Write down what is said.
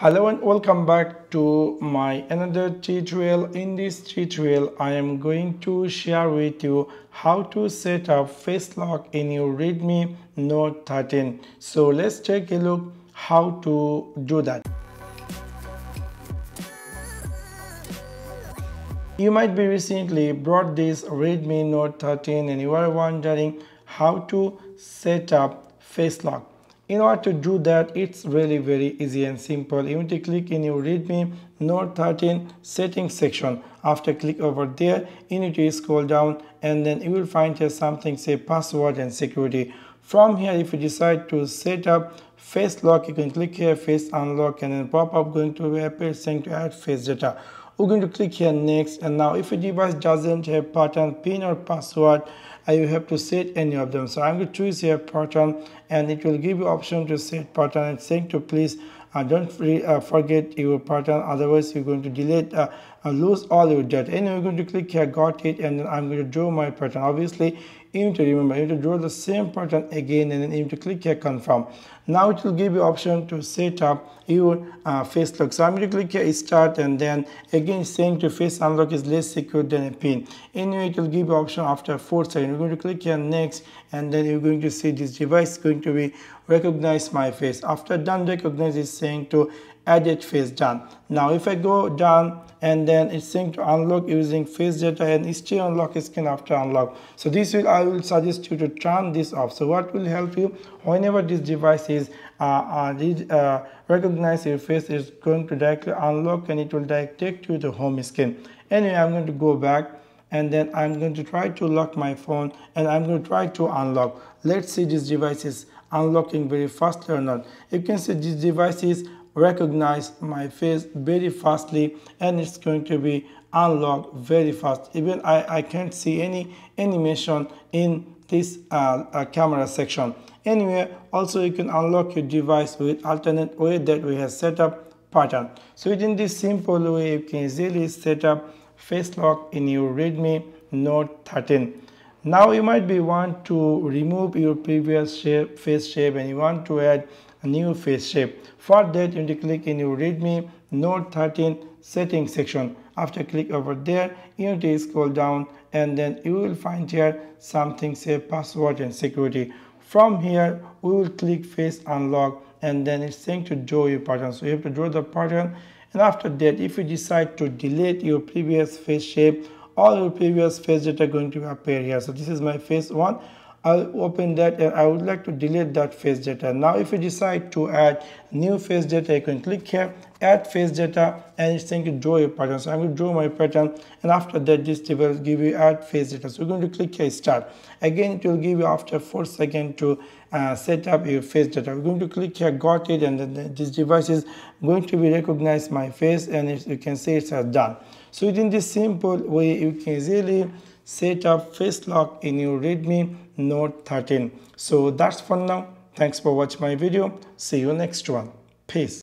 hello and welcome back to my another tutorial. In this tutorial i am going to share with you how to set up face lock in your redmi note 13 so let's take a look how to do that. You might be recently brought this redmi note 13 and you are wondering how to set up face lock in order to do that it's really very easy and simple. You need to click in your redmi note 13 settings section. After click over there you need to scroll down and then you will find here something say password and security. From here if you decide to set up face lock you can click here face unlock and then pop up going to appear saying to add face data we're going to click here next and now if your device doesn't have pattern pin or password uh, you have to set any of them. So i'm going to choose here pattern and it will give you option to set pattern and saying to please uh, don't free, uh, forget your pattern otherwise you're going to delete uh, uh, lose all your data anyway we're going to click here got it and then i'm going to draw my pattern. Obviously you need to remember you need to draw the same pattern again and then you need to click here confirm. Now it will give you option to set up your uh, face lock. So i'm going to click here start and then again saying to face unlock is less secure than a pin. Anyway it will give you option after four seconds. You're going to click here next and then you're going to see this device is going to be recognize my face. After done recognize is saying to edit face done now if i go down and then it's saying to unlock using face data and stay on lock screen after unlock so this will i will suggest you to turn this off so what will help you whenever this device is uh, uh, uh, recognize your face is going to directly unlock and it will direct take you to home screen anyway i'm going to go back and then I'm going to try to lock my phone and I'm going to try to unlock. Let's see this device is unlocking very fastly or not. You can see this device is recognize my face very fastly and it's going to be unlocked very fast. Even I, I can't see any animation in this uh, uh, camera section. Anyway also you can unlock your device with alternate way that we have set up pattern. So within this simple way you can easily set up face lock in your redmi note 13 now you might be want to remove your previous shape, face shape and you want to add new face shape. For that you need to click in your Redmi Note 13 settings section. After click over there you need to scroll down and then you will find here something say password and security. From here we will click face unlock and then it's saying to draw your pattern. So you have to draw the pattern and after that if you decide to delete your previous face shape all your previous face data going to appear here so this is my face one I'll open that and I would like to delete that face data. Now if you decide to add new face data, you can click here, add face data and it's saying to draw your pattern. So I'm going to draw my pattern and after that this device will give you add face data. So we're going to click here start. Again it will give you after 4 seconds to uh, set up your face data. We're going to click here got it and then this device is going to be recognize my face and you can see it's done. So within this simple way you can easily set up face lock in your Redmi Note 13. So that's for now. Thanks for watching my video. See you next one. Peace.